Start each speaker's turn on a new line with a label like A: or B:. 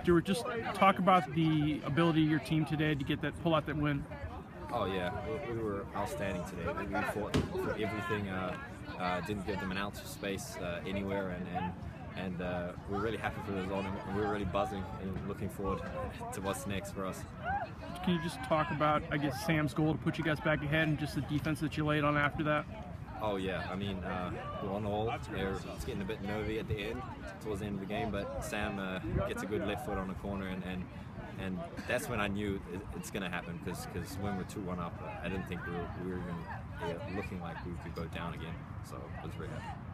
A: Stuart, just talk about the ability of your team today to get that pull out that win.
B: Oh yeah, we, we were outstanding today. We, we fought for everything. Uh, uh, didn't give them an ounce of space uh, anywhere, and and, and uh, we're really happy for the result. And we're really buzzing and looking forward to what's next for us.
A: Can you just talk about, I guess, Sam's goal to put you guys back ahead, and just the defense that you laid on after that?
B: Oh yeah, I mean, uh, one all. It's getting a bit nervy at the end, towards the end of the game, but Sam uh, gets a good left foot on the corner, and, and and that's when I knew it's going to happen because because when we're two one up, I didn't think we were, we were even looking like we could go down again. So it was really happy.